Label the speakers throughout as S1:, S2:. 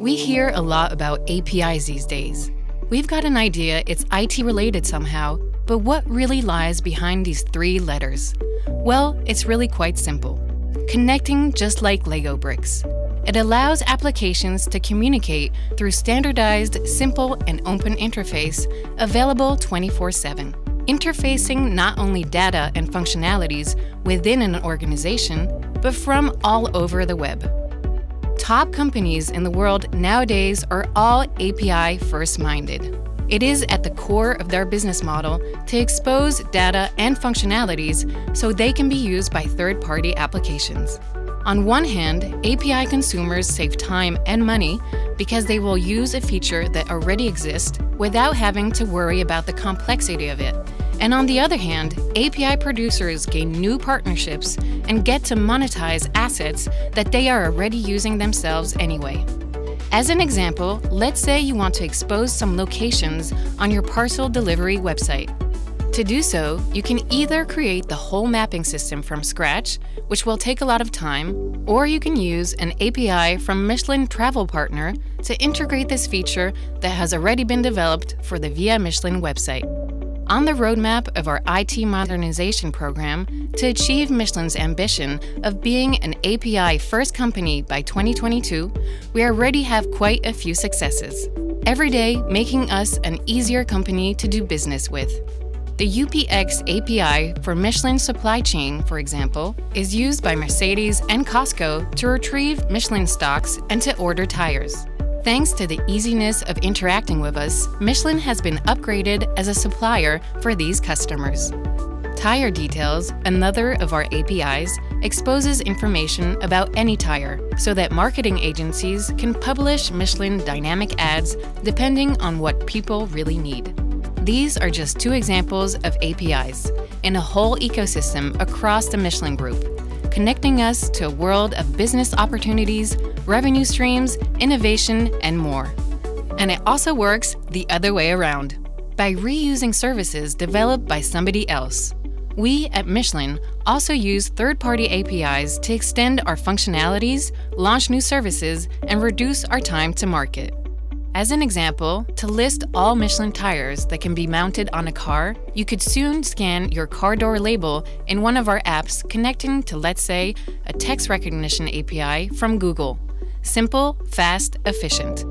S1: We hear a lot about APIs these days. We've got an idea it's IT related somehow, but what really lies behind these three letters? Well, it's really quite simple. Connecting just like Lego bricks. It allows applications to communicate through standardized, simple, and open interface available 24 7. Interfacing not only data and functionalities within an organization, but from all over the web. Top companies in the world nowadays are all API first minded. It is at the core of their business model to expose data and functionalities so they can be used by third party applications. On one hand, API consumers save time and money because they will use a feature that already exists without having to worry about the complexity of it. And on the other hand, API producers gain new partnerships and get to monetize assets that they are already using themselves anyway. As an example, let's say you want to expose some locations on your parcel delivery website. To do so, you can either create the whole mapping system from scratch, which will take a lot of time, or you can use an API from Michelin Travel Partner to integrate this feature that has already been developed for the ViaMichelin website. On the roadmap of our IT modernization program to achieve Michelin's ambition of being an API first company by 2022, we already have quite a few successes. Every day, making us an easier company to do business with. The UPX API for Michelin supply chain, for example, is used by Mercedes and Costco to retrieve Michelin stocks and to order tires. Thanks to the easiness of interacting with us, Michelin has been upgraded as a supplier for these customers. Tire Details, another of our APIs, exposes information about any tire so that marketing agencies can publish Michelin dynamic ads depending on what people really need. These are just two examples of APIs in a whole ecosystem across the Michelin Group, connecting us to a world of business opportunities, revenue streams, innovation, and more. And it also works the other way around by reusing services developed by somebody else. We at Michelin also use third party APIs to extend our functionalities, launch new services, and reduce our time to market. As an example, to list all Michelin tires that can be mounted on a car, you could soon scan your car door label in one of our apps connecting to, let's say, a text recognition API from Google. Simple, fast, efficient.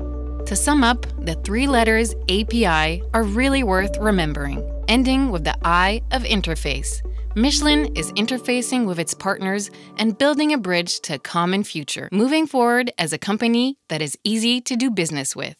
S1: To sum up, the three letters API are really worth remembering, ending with the I of interface. Michelin is interfacing with its partners and building a bridge to a common future, moving forward as a company that is easy to do business with.